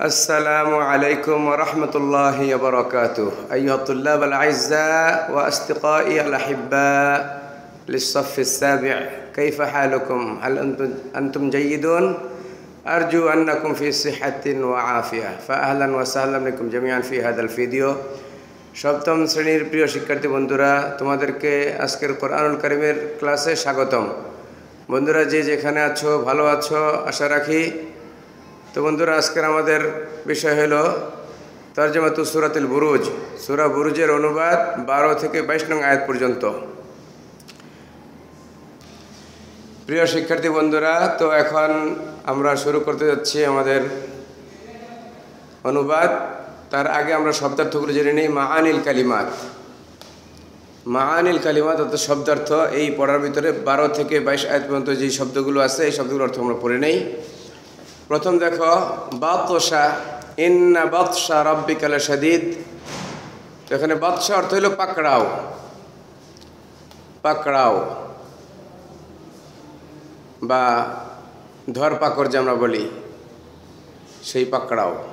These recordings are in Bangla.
السلام عليكم ورحمة الله وبركاته أيها الطلاب الأعزاء وأصدقائي الأحباء للصف السابع كيف حالكم؟ هل أنتم, أنتم جيدون؟ أرجو أنكم في صحة وعافية فأهلا وسهلا بكم جميعا في هذا الفيديو সপ্তম শ্রেণীর প্রিয় শিক্ষার্থী বন্ধুরা তোমাদেরকে আজকের কোরআনুল করিমের ক্লাসে স্বাগতম বন্ধুরা যে যেখানে আছো ভালো আছো আশা রাখি তো বন্ধুরা, আজকের আমাদের বিষয় হলো তর্জমাতু সুরাতুল বুরুজ। সুরা বুরুজের অনুবাদ বারো থেকে বাইশ নং আয়াত পর্যন্ত। প্রিয় শিক্ষার্থী বন্ধুরা, তো এখন আমরা শুরু করতে যাচ্ছি আমাদের অনুবাদ। তার আগে আমরা শব্দার্থগুলো জেনে নিই মাহানিল কালিমাত। মাহানিল কালিমাত অর্থাৎ শব্দার্থ, এই পড়ার ভিতরে বারো থেকে বাইশ আয়াত পর্যন্ত যে শব্দগুলো আছে, এই শব্দগুলোর অর্থ আমরা পড়ে নেই। প্রথম দেখো বাতসা ইন্না বাতসা রব্বিকালা সাদিদ এখানে বাদশা অর্থ হইল পাকড়াও। পাকড়াও। বা ধর পাকড় যে আমরা বলি, সেই পাকড়াও।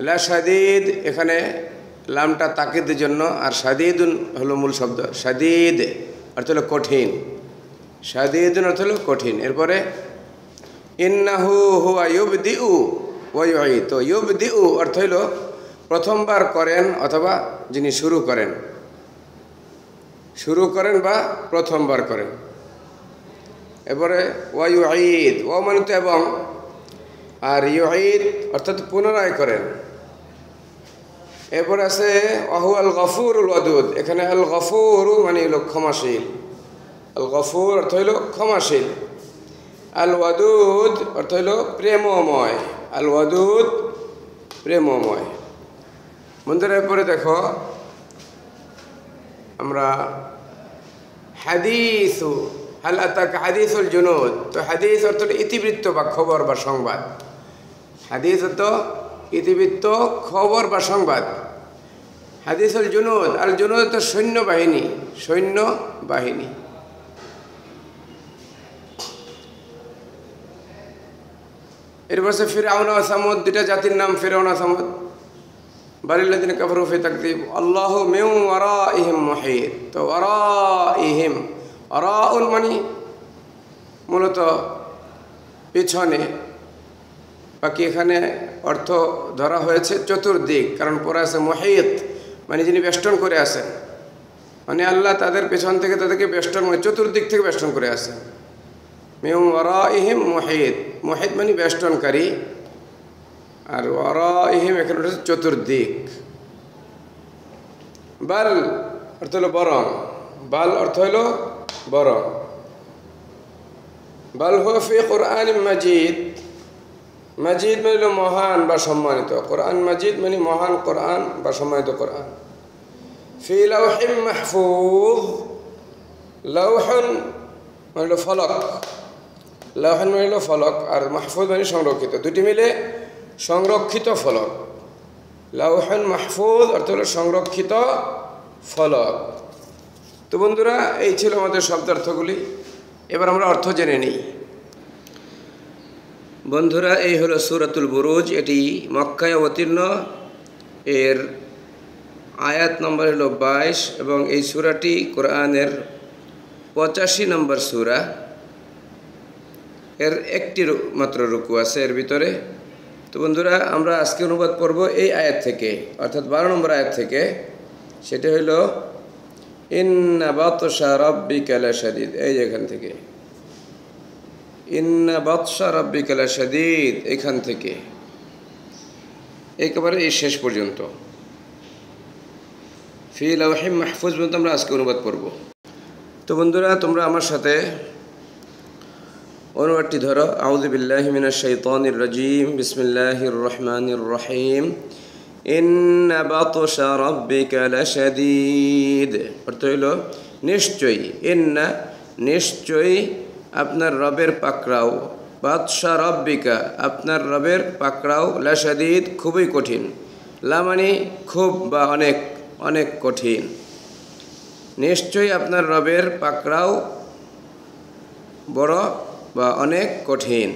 লা সাদিদ এখানে লামটা তাকিদের জন্য, আর সাদিদ হলো মূল শব্দ। সাদিদ অর্থ হলো কঠিন। সাদিদ অর্থ হলো কঠিন। এরপরে ইন্নাহু হুয়া ইউব দিউ তো ইউব দিউ অর্থ হইল প্রথমবার করেন অথবা যিনি শুরু করেন। শুরু করেন বা প্রথমবার করেন। এরপরে ওয়াইউ ঈদ ও মানে তো এবং। আর ইউঈদ অর্থাৎ পুনরায় করেন। এরপর আছে অহু আল গফুর ওয়াদুদ। এখানে আল গফুর মানে হলো ক্ষমাশীল। আল গফুর অর্থ হইল ক্ষমাশীল। আল ওয়াদুদ অর্থ হইল প্রেমময়। আল ওয়াদুদ প্রেমময়। বন্ধুরা, এরপরে দেখো, আমরা হাদিসু, হাল আতাক হাদিসুল জুনুদ। তো হাদিস অর্থ ইতিবৃত্ত বা খবর বা সংবাদ। হাদিস অর্থ ইতিবৃত্ত, খবর বা সংবাদ। হাদিসুল জুনুদ আল জুনুদ তো সৈন্য বাহিনী এরপর সে ফিরাউনা আসামদ দুটা জাতির নাম ফিরাউনা সামুদ। বারিল্লাদিন কাফর ফি তাকদিব। আল্লাহ মেউ ওয়ারা ইহিম মহিদ তো ওয়ারা ইহিম অরাউন মানে মূলত পেছনে। বাকি এখানে অর্থ ধরা হয়েছে চতুর্দিক, কারণ পরে আছে মহিত মানে যিনি বেষ্টন করে আসেন মানে আল্লাহ তাদের পেছন থেকে তাদেরকে বেষ্টন মানে চতুর্দিক থেকে বেষ্টন করে আসেন মেম ওরা ইহিম মহিত মহিত মানে বেষ্টনকারী আর ওরা ইহিম এখানে হচ্ছে চতুর্দিক বাল অর্থ হলো বরং বাল অর্থ হলো বরং বাল হুফি কোরআন মাজিদ মাজিদ মানে হলো মহান বা সম্মানিত কোরআন মাজিদ মানে মহান কোরআন বা সম্মানিত কোরআন ফি লাউহিম মাহফুজ লাউহন মানে হলো ফলক লাউহন মানে হলো ফলক আর মাহফুজ মানে সংরক্ষিত। দুটি মিলে সংরক্ষিত ফলক। লাউহান মাহফুজ অর্থ হলো সংরক্ষিত ফলক। তো বন্ধুরা, এই ছিল আমাদের শব্দার্থগুলি। এবার আমরা অর্থ জেনে নিই। বন্ধুরা, এই হলো সুরাতুল বুরুজ। এটি মক্কায় অবতীর্ণ। এর আয়াত নম্বর হলো বাইশ এবং এই সুরাটি কোরআনের পঁচাশি নম্বর সুরা। এর একটি মাত্র রুকু আছে এর ভিতরে। তো বন্ধুরা, আমরা আজকে অনুবাদ করব এই আয়াত থেকে, অর্থাৎ বারো নম্বর আয়াত থেকে। সেটা হলো, ইন্না বাতসা রব্বিকালা শাদিদ এই যেখান থেকে। ইন্না বাতসা রব্বিকালা শাদিদ এখান থেকে। একেবারে এই শেষ পর্যন্ত। ফিল আহিম মাহফুজ পর্যন্ত আমরা আজকে অনুবাদ করব তো বন্ধুরা, তোমরা আমার সাথে অনুবাদটি ধরো আউদুবিল্লাহ মিনাশ শাইতানির রাজিম, বিসমিল্লাহির রহমানির রহিম অর্থ হইল, নিশ্চয়ই, ইন্না নিশ্চয়ই আপনার রবের পাকড়াও বাদশা রব্বিকা আপনার রবের পাকড়াও লাশাদীদ খুবই কঠিন, লামানি খুব বা অনেক অনেক কঠিন। নিশ্চয়ই আপনার রবের পাকড়াও বড় বা অনেক কঠিন।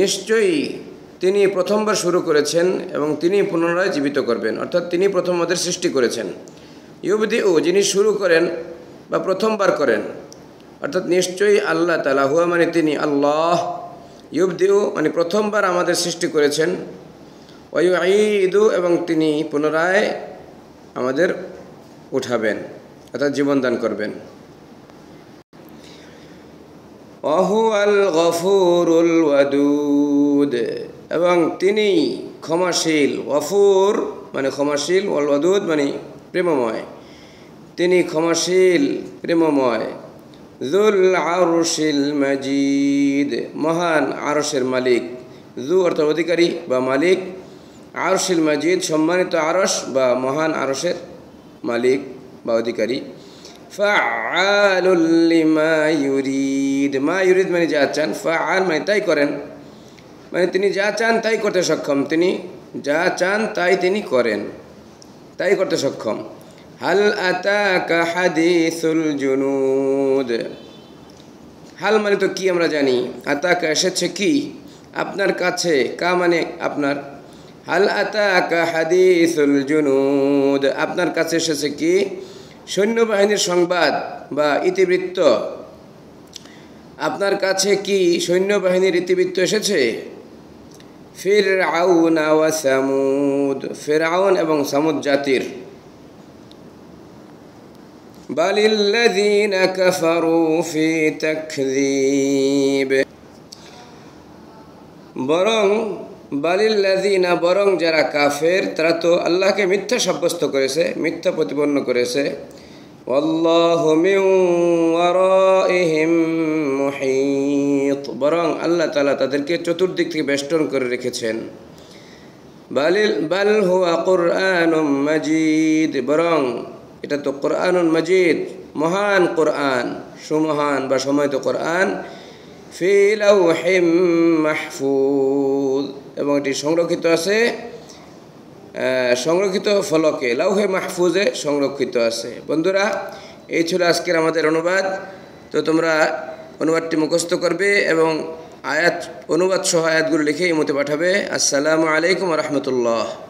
নিশ্চয়ই তিনি প্রথমবার শুরু করেছেন এবং তিনি পুনরায় জীবিত করবেন। অর্থাৎ তিনি প্রথম আমাদের সৃষ্টি করেছেন। ইউবদি ও যিনি শুরু করেন বা প্রথমবার করেন, অর্থাৎ নিশ্চয়ই আল্লাহ তালা হুয়া মানে তিনি আল্লাহ। ইউবদিউ মানে প্রথমবার আমাদের সৃষ্টি করেছেন। ওয়ু ঈদু এবং তিনি পুনরায় আমাদের উঠাবেন, অর্থাৎ জীবনদান করবেন। অহুয়াল গফুরুল ওয়াদুদ। এবং তিনি ক্ষমাশীল, গফুর মানে ক্ষমাশীল, ওয়াল ওয়াদুদ মানে প্রেমময়। তিনি ক্ষমাশীল, প্রেমময়। জুল আরশিল মজিদ, মহান আরশের মালিক। জু অর্থাৎ অধিকারী বা মালিক। আরশিল মজিদ, সম্মানিত আরশ বা মহান আরশের মালিক বা অধিকারী। ফাআলুল্লিমা ইউরিদ। মা ইউরিদ মানে যা চান, ফাআল মানে তাই করেন। মানে তিনি যা চান তাই করতে সক্ষম। তিনি যা চান তাই তিনি করেন। তাই করতে সক্ষম। হাল আতাকা হাদিসুল জুনুদ। হাল মানে তো কি আমরা জানি? আতাকা এসেছে কি? আপনার কাছে, কা মানে আপনার? জুনুদ। আপনার কাছে এসেছে কি? সৈন্যবাহিনীর সংবাদ বা ইতিবৃত্ত। আপনার কাছে কি সৈন্যবাহিনীর ইতিবৃত্ত এসেছে? ফির আউন আওয়া সামুদ। ফেরাউন এবং সামুদ জাতির। বালিল্লাদিন বরং বালিল্লাদিনা বরং যারা কাফের, তারা তো আল্লাহকে মিথ্যা সাব্যস্ত করেছে, মিথ্যা প্রতিপন্ন করেছে। বরং আল্লাহ তালা তাদেরকে চতুর্দিক থেকে বেষ্টন করে রেখেছেন। বালিল, বাল হুয়া কোরআন মজিদ। বরং এটা তো কোরআন মজিদ, মহান কোরআন, সুমহান বা সময়ত কোরআন। ফিলাউ হেম মাহফুজ। এবং এটি সংরক্ষিত আছে সংরক্ষিত ফলকে, লাউহে মাহফুজে সংরক্ষিত আছে। বন্ধুরা, এই ছিল আজকের আমাদের অনুবাদ। তো তোমরা অনুবাদটি মুখস্থ করবে এবং আয়াত, অনুবাদ সহ আয়াতগুলো লিখে এই মতে পাঠাবে। আসসালামু আলাইকুম রহমতুল্লাহ।